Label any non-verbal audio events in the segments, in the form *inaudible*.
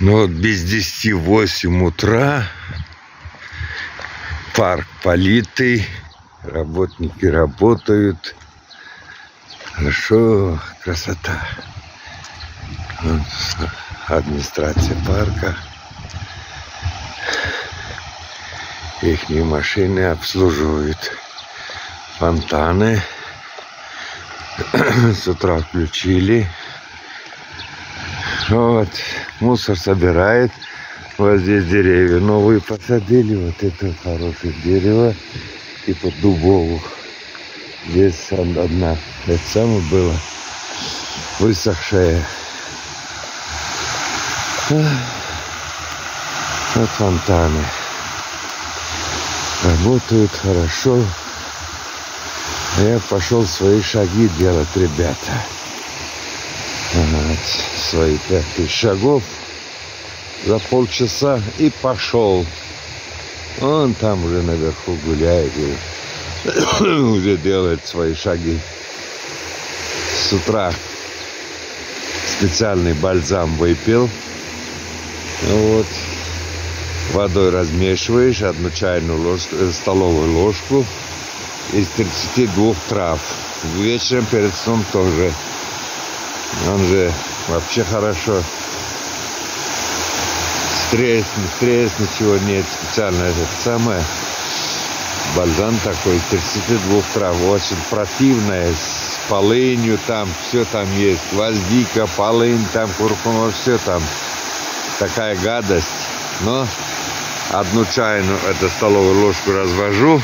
Ну вот без 10 8 утра парк политый, работники работают. Хорошо, красота. Администрация парка. Их машины обслуживают фонтаны. *clears throat* С утра включили. Вот, мусор собирает. Вот здесь деревья новые посадили. Вот это хорошее дерево. Типа дубовых. Здесь одна. Это самое было высохшая. Вот фонтаны. Работают хорошо. Я пошел свои шаги делать, ребята. Вот, свои пять тысяч шагов за полчаса и пошел. Он там уже наверху гуляет и *coughs* уже делает свои шаги. С утра специальный бальзам выпил. Вот. Водой размешиваешь одну чайную ложку, э, столовую ложку из 32 трав. Вечером перед сном тоже. Он же хорошо. Стресс, стресс, ничего нет. Специально это самое. Бальзам такой, 32 трав. Очень противная, с полынью там, все там есть. Гвоздика, полынь там, куркума, все там. Такая гадость. Но одну чайную, это столовую ложку развожу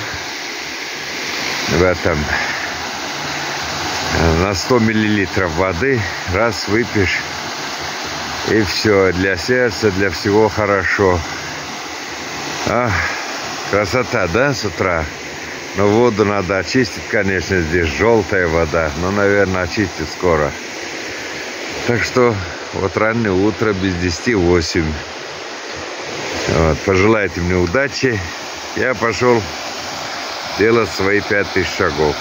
в этом на 100 миллилитров воды. Раз выпьешь. И все для сердца для всего хорошо. А, красота да с утра? Но воду надо очистить конечно здесь желтая вода но наверное очистить скоро. Так что вот раннее утро без 10 8 вот, пожелайте мне удачи. Я пошел делать свои пять тысяч шагов